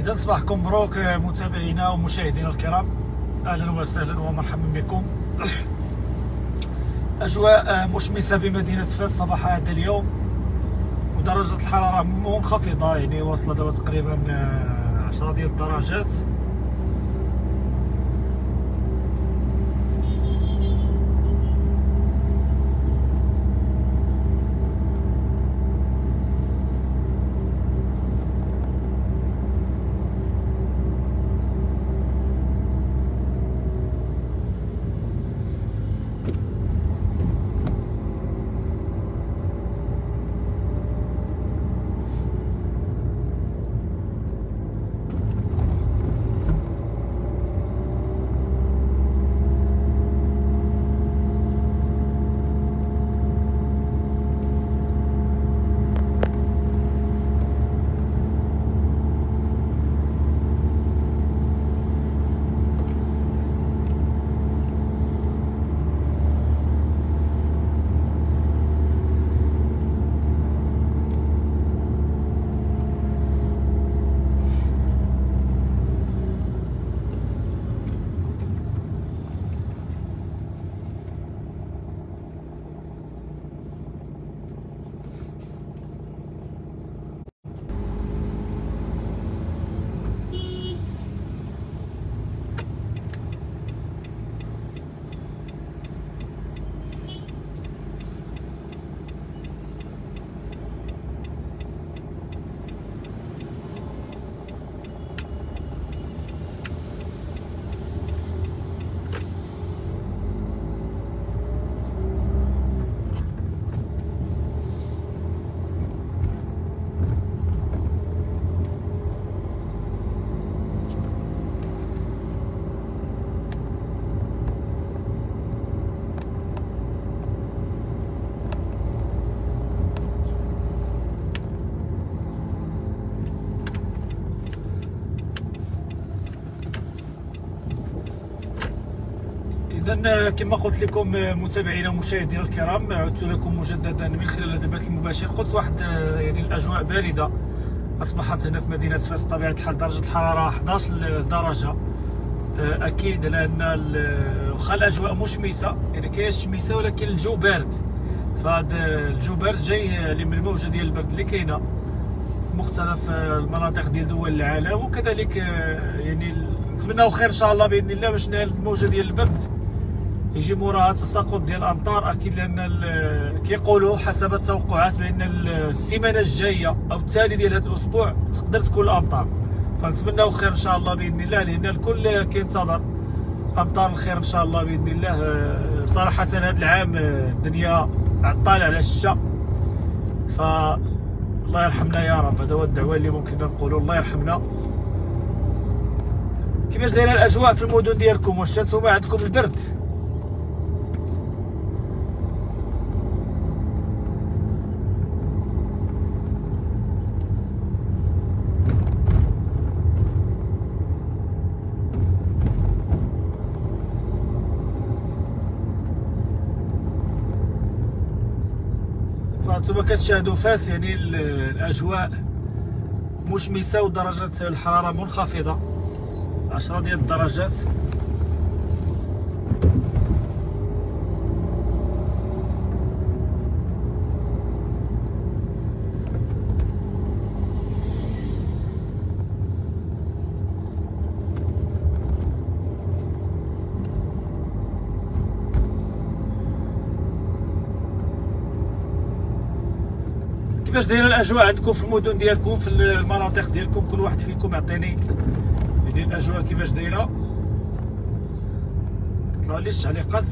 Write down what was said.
إذا صباحكم مبروك متابعينا ومشاهدينا الكرام. أهلا وسهلا ومرحبا بكم. أجواء مشمسة بمدينة فاس صباح هذا اليوم. ودرجة الحرارة منخفضة يعني واصلة دابا تقريبا 10 ديال الدرجات. اذا كما قلت لكم متابعينا ومشاهدينا الكرام عدت لكم مجددا من خلال هذا البث المباشر. قلت واحد يعني الأجواء باردة. أصبحت هنا في مدينة فاس بطبيعه الحال درجة الحرارة 11 درجة. أكيد لأن واخا الأجواء مشمسه يعني كاين شميسه ولكن الجو بارد. فهذا الجو بارد جاي من الموجة ديال البرد اللي كاينة. في مختلف المناطق ديال دول العالم. وكذلك يعني نتمناو خير إن شاء الله بإذن الله باش نهال الموجة ديال البرد. يجي موراها تساقط ديال الأمطار. أكيد لأن كيقولوا حسب التوقعات بأن السيمانة الجاية أو التالي ديال هذا الأسبوع تقدر تكون الأمطار. فنتمناو خير إن شاء الله بإذن الله لأن الكل كينتظر أمطار الخير إن شاء الله بإذن الله. صراحة هذا العام الدنيا عطالة على الشتاء. ف الله يرحمنا يا رب. هذا هو الدعوة اللي ممكن نقولوا الله يرحمنا. كيفاش دايرة الأجواء في المدن ديالكم؟ واش نتوما عندكم البرد؟ فانتم كتشاهدوا فاس يعني الأجواء مشمسة ودرجة الحرارة منخفضة. 10 ديال الدرجات. كيفاش دايره الأجواء عندكم في المدن ديالكم في المناطق ديالكم؟ كل واحد فيكم يعطيني يعني الأجواء كيفاش دايرة. طلعوا لي التعليقات.